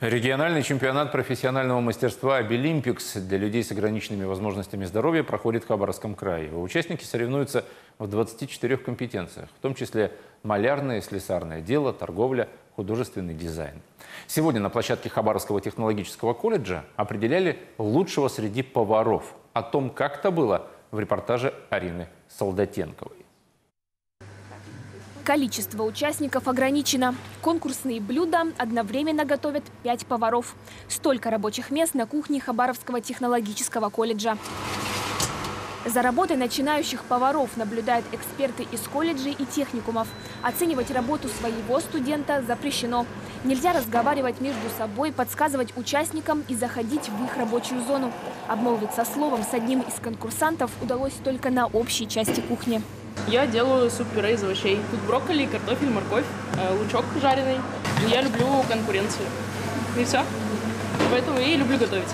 Региональный чемпионат профессионального мастерства «Обилимпикс» для людей с ограниченными возможностями здоровья проходит в Хабаровском крае. Участники соревнуются в 24 компетенциях, в том числе малярное слесарное дело, торговля, художественный дизайн. Сегодня на площадке Хабаровского технологического колледжа определяли лучшего среди поваров. О том, как это было, в репортаже Арины Солдатенковой. Количество участников ограничено. Конкурсные блюда одновременно готовят пять поваров. Столько рабочих мест на кухне Хабаровского технологического колледжа. За работой начинающих поваров наблюдают эксперты из колледжей и техникумов. Оценивать работу своего студента запрещено. Нельзя разговаривать между собой, подсказывать участникам и заходить в их рабочую зону. Обмолвиться словом с одним из конкурсантов удалось только на общей части кухни. Я делаю суп-пюре из овощей. Тут брокколи, картофель, морковь, э, лучок жареный. Я люблю конкуренцию. И все. Поэтому я и люблю готовить.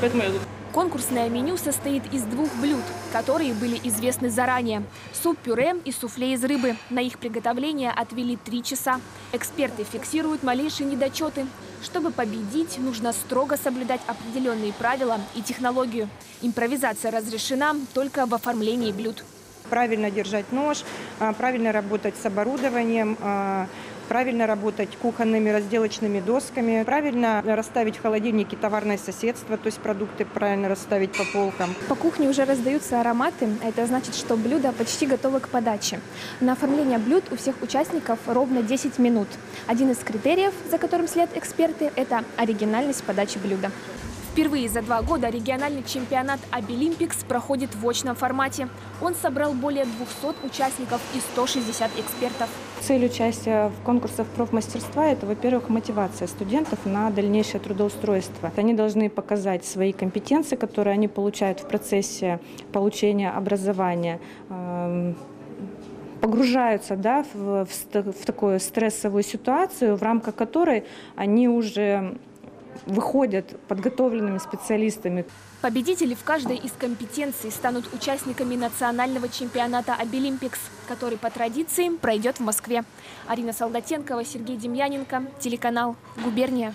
Поэтому я тут. Конкурсное меню состоит из двух блюд, которые были известны заранее. Суп-пюре и суфле из рыбы. На их приготовление отвели три часа. Эксперты фиксируют малейшие недочеты. Чтобы победить, нужно строго соблюдать определенные правила и технологию. Импровизация разрешена только в оформлении блюд правильно держать нож, а, правильно работать с оборудованием, а, правильно работать кухонными разделочными досками, правильно расставить в холодильнике товарное соседство, то есть продукты правильно расставить по полкам. По кухне уже раздаются ароматы, это значит, что блюдо почти готово к подаче. На оформление блюд у всех участников ровно 10 минут. Один из критериев, за которым следят эксперты, это оригинальность подачи блюда. Впервые за два года региональный чемпионат «Обилимпикс» проходит в очном формате. Он собрал более 200 участников и 160 экспертов. Цель участия в конкурсах профмастерства – это, во-первых, мотивация студентов на дальнейшее трудоустройство. Они должны показать свои компетенции, которые они получают в процессе получения образования эм, погружаются да, в, в, в такую стрессовую ситуацию, в рамках которой они уже выходят подготовленными специалистами. Победители в каждой из компетенций станут участниками национального чемпионата «Обилимпикс», который по традиции пройдет в Москве. Арина Солдатенкова, Сергей Демьяненко, телеканал «Губерния».